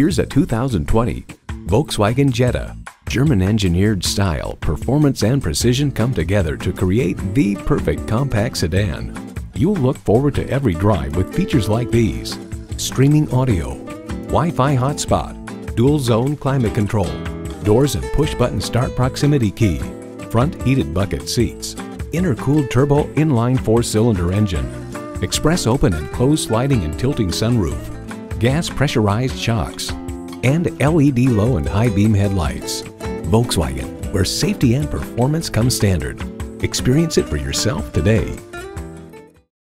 Here's a 2020 Volkswagen Jetta. German engineered style, performance, and precision come together to create the perfect compact sedan. You'll look forward to every drive with features like these. Streaming audio, Wi-Fi hotspot, dual zone climate control, doors and push button start proximity key, front heated bucket seats, intercooled turbo inline four cylinder engine, express open and closed sliding and tilting sunroof, gas pressurized shocks, and LED low and high beam headlights. Volkswagen, where safety and performance come standard. Experience it for yourself today.